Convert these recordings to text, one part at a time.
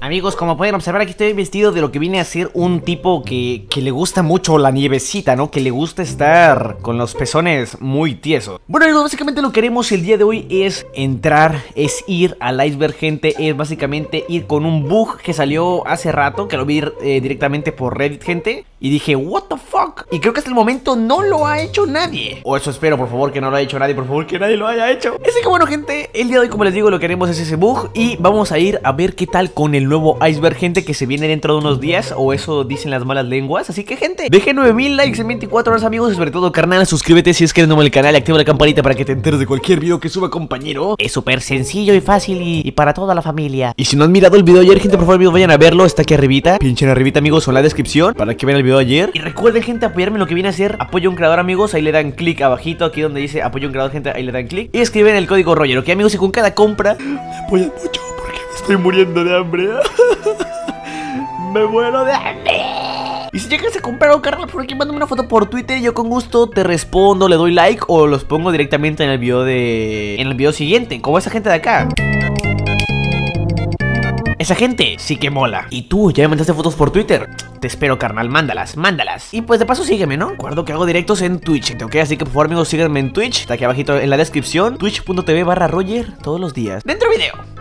Amigos, como pueden observar aquí estoy vestido de lo que viene a ser un tipo que, que le gusta mucho la nievecita, ¿no? Que le gusta estar con los pezones muy tiesos. Bueno amigos, básicamente lo que haremos el día de hoy es entrar, es ir al iceberg gente. Es básicamente ir con un bug que salió hace rato, que lo vi eh, directamente por Reddit gente Y dije, what the fuck Y creo que hasta el momento no lo ha hecho nadie O eso espero, por favor, que no lo haya hecho nadie, por favor, que nadie lo haya hecho Así que bueno gente, el día de hoy como les digo lo que haremos es ese bug Y vamos a ir a ver qué tal con el nuevo iceberg, gente, que se viene dentro de unos días, o eso dicen las malas lenguas. Así que, gente, deje 9000 likes en 24 horas, amigos, y sobre todo, carnal, suscríbete si es que eres nuevo el canal y activa la campanita para que te enteres de cualquier video que suba, compañero. Es súper sencillo y fácil y, para toda la familia. Y si no han mirado el video ayer, gente, por favor, amigos, vayan a verlo, está aquí arribita. Pinchen arribita, amigos, o en la descripción, para que vean el ayer. Y recuerden, gente, apoyarme en lo que viene a ser apoyo a un creador, amigos, ahí le dan clic abajito, aquí donde dice apoyo a un creador, gente, ahí le dan clic. Y escriben el código Roger, ¿ok, amigos? Y con cada compra, me apoyan mucho porque me estoy muriendo de hambre. me muero de hambre. Y si llegas a comprar un carnal, por aquí mándame una foto por Twitter y yo con gusto te respondo, le doy like o los pongo directamente en el video de... En el video siguiente, como esa gente de acá. Esa gente sí que mola. Y tú, ya me mandaste fotos por Twitter. Te espero, carnal, mándalas, mándalas. Y pues de paso sígueme, ¿no? Recuerdo que hago directos en Twitch, ¿ok? Así que por favor, amigos, síganme en Twitch. Está aquí abajito en la descripción. Twitch.tv barra Roger todos los días. Dentro video.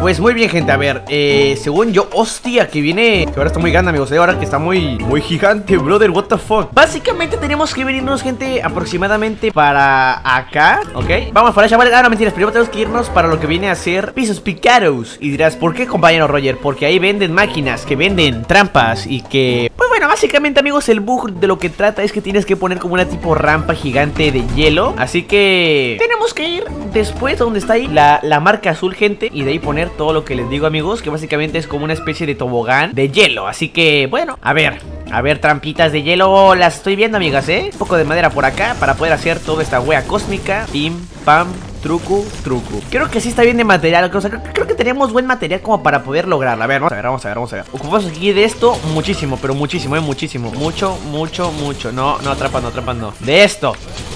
Pues muy bien, gente, a ver, eh, según yo, hostia, que viene, que ahora está muy grande, amigos, eh, ahora que está muy, muy gigante, brother, what the fuck Básicamente tenemos que venirnos, gente, aproximadamente para acá, ¿ok? Vamos para allá, vale, ah, no, mentiras, primero tenemos que irnos para lo que viene a ser pisos picados Y dirás, ¿por qué, compañero Roger? Porque ahí venden máquinas, que venden trampas y que... Pues básicamente, amigos, el bug de lo que trata es que tienes que poner como una tipo rampa gigante de hielo Así que... Tenemos que ir después donde está ahí la, la marca azul, gente, y de ahí poner todo lo que les digo amigos Que básicamente es como una especie de tobogán de hielo Así que bueno, a ver a ver, trampitas de hielo, las estoy viendo, amigas, ¿eh? Un poco de madera por acá para poder hacer toda esta wea cósmica. Pim, pam, truco, truco. Creo que sí está bien de material. O sea, creo, que tenemos buen material como para poder lograrlo. A ver, vamos a ver, vamos a ver, vamos a ver. Ocupamos aquí de esto muchísimo, pero muchísimo, ¿eh? Muchísimo. Mucho, mucho, mucho. No, no atrapando, atrapando. De esto.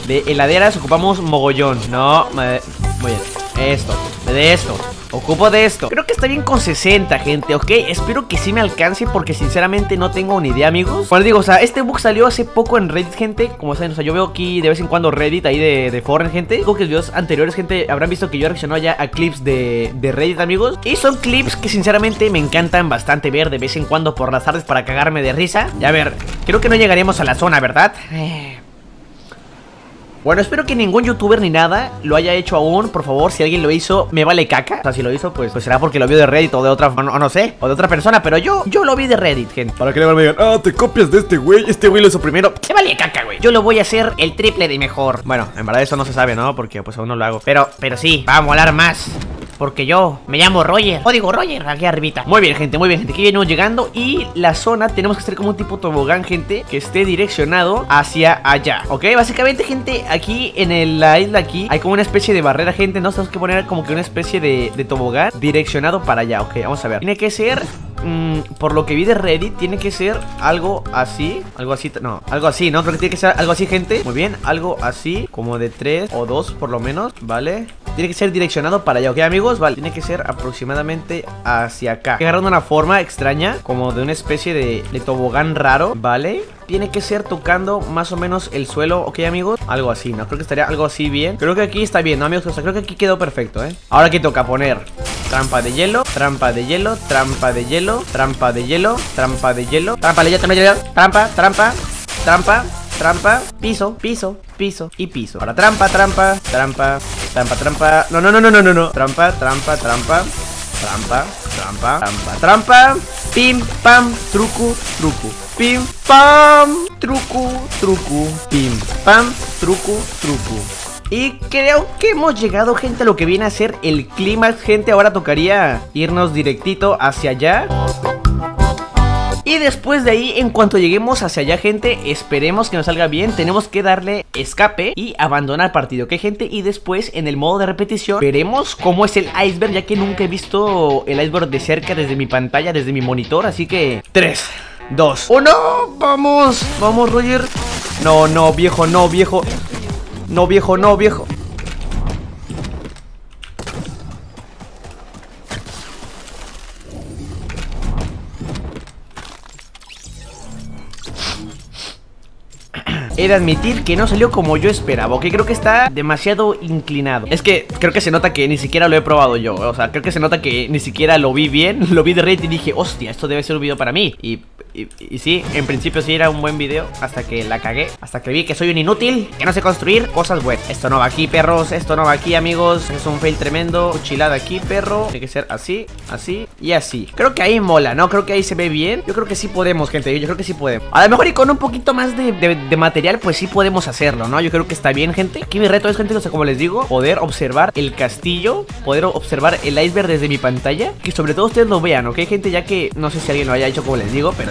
De heladeras ocupamos mogollón. No, muy bien. Esto. De esto. Ocupo de esto Creo que está bien con 60, gente, ¿ok? Espero que sí me alcance porque sinceramente no tengo ni idea, amigos Bueno, digo, o sea, este bug salió hace poco en Reddit, gente Como saben, o sea, yo veo aquí de vez en cuando Reddit ahí de, de Foreign, gente Digo que los videos anteriores, gente, habrán visto que yo reaccionó ya a clips de, de Reddit, amigos Y son clips que sinceramente me encantan bastante ver de vez en cuando por las tardes para cagarme de risa Y a ver, creo que no llegaremos a la zona, ¿verdad? Eh... Bueno, espero que ningún youtuber ni nada lo haya hecho aún. Por favor, si alguien lo hizo, me vale caca O sea, si lo hizo, pues, pues será porque lo vio de Reddit o de otra, o no, sé O de otra persona, pero yo, yo lo vi de Reddit, gente. Para que le me digan, ah, te copias de este güey Este güey lo hizo primero Me vale caca, güey. Yo lo voy a hacer el triple de mejor. Bueno, en verdad eso no se sabe, ¿no? Porque pues aún no lo hago. Pero, pero sí, va a molar más porque yo me llamo Roger. O digo Roger, aquí arribita. Muy bien, gente, muy bien, gente. Aquí venimos llegando. Y la zona tenemos que hacer como un tipo tobogán, gente. Que esté direccionado hacia allá. ¿Ok? Básicamente, gente, aquí en la isla aquí hay como una especie de barrera, gente. No tenemos que poner como que una especie de, tobogán direccionado para allá. Ok, vamos a ver. Tiene que ser mmm, por lo que vi de Reddit, tiene que ser algo así. Algo así, no, algo así, ¿no? Creo que tiene que ser algo así, gente. Muy bien, algo así, como de 3 o 2 por lo menos, ¿vale? Tiene que ser direccionado para allá, ¿ok, amigos? Vale, tiene que ser aproximadamente hacia acá Agarrando una forma extraña, como de una especie de, tobogán raro, ¿vale? tiene que ser tocando más o menos el suelo, ¿ok, amigos? Algo así, ¿no? Creo que estaría algo así bien Creo que aquí está bien, ¿no, amigos? O sea, creo que aquí quedó perfecto, ¿eh? Ahora que toca poner trampa de hielo, trampa de hielo, trampa de hielo, trampa de hielo, trampa de hielo, trampa de hielo, trampa de hielo, trampa, trampa, trampa, trampa, piso, piso, piso y piso. Ahora trampa, trampa, trampa, trampa, trampa. No, no, no, no, no, no, no. Trampa, trampa, trampa. Trampa, trampa, trampa, trampa. Pim, pam, truco, truco. Pim, pam, truco, truco. Pim, pam, truco, truco. Y creo que hemos llegado, gente, a lo que viene a ser el clímax, gente. Ahora tocaría irnos directito hacia allá. Y después de ahí, en cuanto lleguemos hacia allá, gente, esperemos que nos salga bien. Tenemos que darle escape y abandonar partido, ¿ok, gente? Y después, en el modo de repetición, veremos cómo es el iceberg, ya que nunca he visto el iceberg de cerca desde mi pantalla, desde mi monitor. Así que, 3, 2, 1, vamos, vamos, Roger. No, no, viejo, no, viejo. No, viejo, no, viejo. He de admitir que no salió como yo esperaba, ok, creo que está demasiado inclinado. Es que creo que se nota que ni siquiera lo he probado yo, o sea, creo que se nota que ni siquiera lo vi bien, lo vi de Reddit y dije, hostia, esto debe ser un video para mí. Y y, sí, en principio sí era un buen video Hasta que la cagué Hasta que vi que soy un inútil Que no sé construir cosas buenas Esto no va aquí, perros Esto no va aquí, amigos. Es un fail tremendo Chilada aquí, perro. Tiene que ser así, así y así. Creo que ahí mola, ¿no? Creo que ahí se ve bien. Yo creo que sí podemos, gente Yo creo que sí podemos. A lo mejor y con un poquito más de, material Pues sí podemos hacerlo, ¿no? Yo creo que está bien, gente. Aquí mi reto es, gente, no sé como les digo Poder observar el castillo Poder observar el iceberg desde mi pantalla Que sobre todo ustedes lo vean, ¿ok, gente? Ya que no sé si alguien lo haya hecho como les digo Pero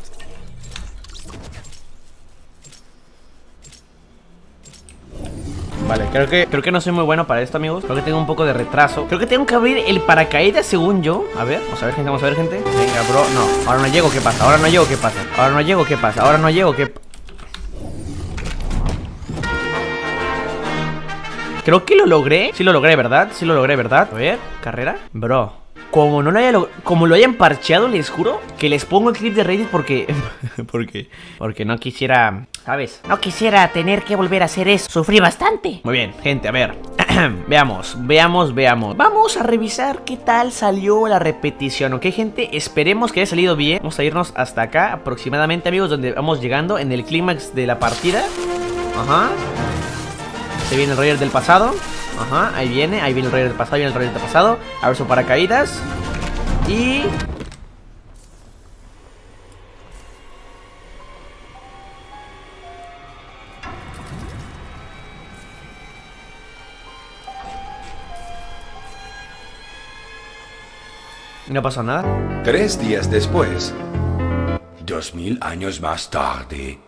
Vale, creo que, creo que no soy muy bueno para esto, amigos Creo que tengo un poco de retraso Creo que tengo que abrir el paracaídas según yo A ver, vamos a ver, gente, vamos a ver, gente Venga, bro, no, ahora no llego, ¿qué pasa? Ahora no llego, ¿qué pasa? Ahora no llego, ¿qué pasa? Ahora no llego, ¿qué Creo que lo logré Sí lo logré, ¿verdad? Sí lo logré, ¿verdad? A ver, carrera Bro, como no lo haya como lo hayan parcheado, les juro que les pongo el clip de Reddit porque porque porque no quisiera, ¿sabes? No quisiera tener que volver a hacer eso. Sufrí bastante. Muy bien, gente, a ver. veamos, veamos, veamos. Vamos a revisar qué tal salió la repetición, ¿ok, gente? Esperemos que haya salido bien. Vamos a irnos hasta acá aproximadamente, amigos, donde vamos llegando en el clímax de la partida. Ajá. Se viene el Roger del pasado. Ajá, ahí viene, ahí viene el rey del pasado, viene el rey del pasado. A ver su paracaídas. Y... No pasa nada. Tres días después. Dos mil años más tarde.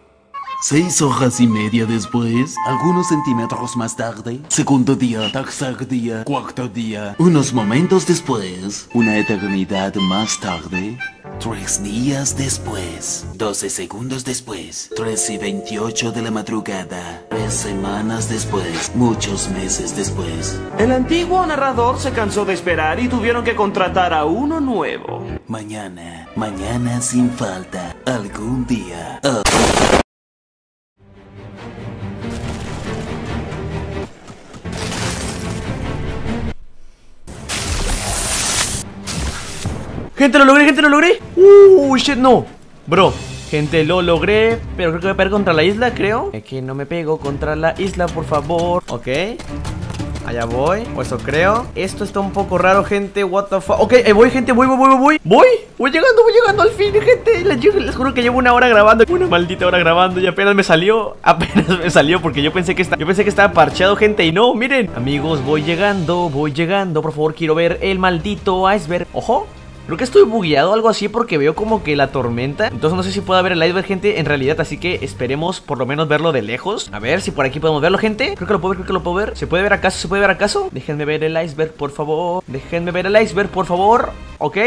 Seis hojas y media después, algunos centímetros más tarde, segundo día, tercer día, cuarto día, unos momentos después, una eternidad más tarde, tres días después, doce segundos después, tres y veintiocho de la madrugada, tres semanas después, muchos meses después. El antiguo narrador se cansó de esperar y tuvieron que contratar a uno nuevo. Mañana, mañana sin falta, algún día. Gente, lo logré, gente, lo logré. Uh, shit, no. Bro, gente, lo logré Pero creo que voy a pegar contra la isla, creo. Aquí no me pego contra la isla, por favor. Ok. Allá voy, o eso creo. Esto está un poco raro, gente, what the fuck Ok, voy, gente, voy, voy, voy, voy. Voy, voy llegando, voy llegando al fin, gente. Les, les, juro que llevo una hora grabando. Una maldita hora grabando y apenas me salió. Apenas me salió porque yo pensé que, está, yo pensé que estaba parcheado, gente. Y no, miren. Amigos, voy llegando, voy llegando. Por favor, quiero ver el maldito iceberg. Ojo Creo que estoy bugueado algo así porque veo como que la tormenta Entonces no sé si pueda ver el iceberg, gente, en realidad Así que esperemos por lo menos verlo de lejos A ver si por aquí podemos verlo, gente Creo que lo puedo ver, creo que lo puedo ver ¿Se puede ver acaso? ¿Se puede ver acaso? Déjenme ver el iceberg, por favor Déjenme ver el iceberg, por favor ¿Ok?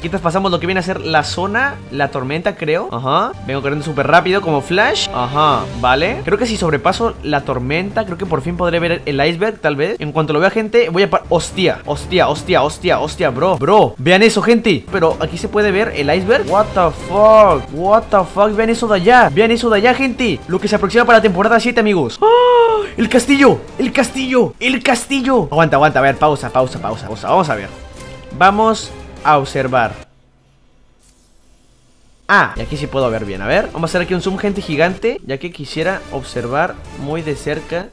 Aquí pasamos lo que viene a ser la zona, la tormenta, creo. Ajá. Vengo corriendo súper rápido, como Flash. Ajá, vale. Creo que si sobrepaso la tormenta, creo que por fin podré ver el iceberg, tal vez. En cuanto lo vea, gente, voy a... Hostia, hostia, hostia, hostia, hostia, bro. Bro, vean eso, gente. Pero aquí se puede ver el iceberg. What the fuck, what the fuck. Vean eso de allá, vean eso de allá, gente. Lo que se aproxima para la temporada 7, amigos. ¡Ah! El castillo, el castillo, el castillo. Aguanta, aguanta, a ver, pausa, pausa, pausa, pausa. Vamos a ver. Vamos a observar. Ah, y aquí sí puedo ver bien, a ver Vamos a hacer aquí un zoom gente gigante Ya que quisiera observar muy de cerca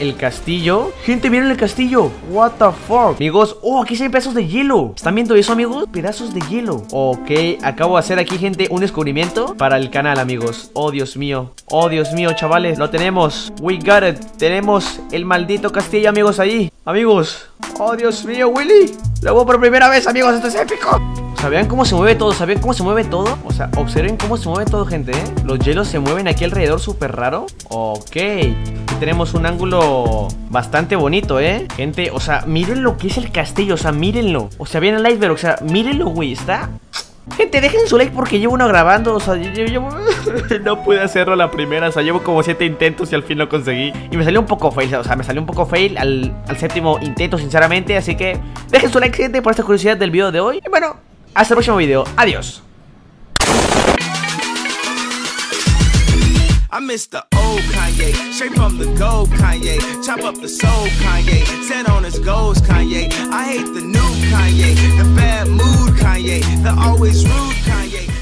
el castillo. Gente, miren el castillo. What the fuck Amigos, oh, aquí se hay pedazos de hielo. ¿Están viendo eso, amigos? Pedazos de hielo. Ok, acabo de hacer aquí, gente, un descubrimiento Para el canal, amigos. Oh, Dios mío. Oh, Dios mío, chavales Lo tenemos. We got it. Tenemos el maldito castillo, amigos, ahí. Amigos. Oh, Dios mío, Willy. Lo hago por primera vez, amigos. Esto es épico. O sea, vean cómo se mueve todo, ¿saben cómo se mueve todo? O sea, observen cómo se mueve todo, gente, ¿eh? Los hielos se mueven aquí alrededor súper raro. Ok tenemos un ángulo bastante bonito, ¿eh? Gente, o sea, miren lo que es el castillo, o sea, mírenlo. O sea, viene el iceberg, o sea, mírenlo, güey, está... Gente, dejen su like porque llevo uno grabando, o sea, yo, llevo... no pude hacerlo la primera, o sea, llevo como siete intentos y al fin lo conseguí. Y me salió un poco fail, o sea, me salió un poco fail al, al séptimo intento, sinceramente. Así que dejen su like, gente, por esta curiosidad del video de hoy. Y bueno, hasta el próximo video. Adiós. I miss the old Kanye, straight from the gold Kanye. Chop up the soul Kanye, set on his goals Kanye. I hate the new Kanye, the bad mood Kanye, the always rude Kanye.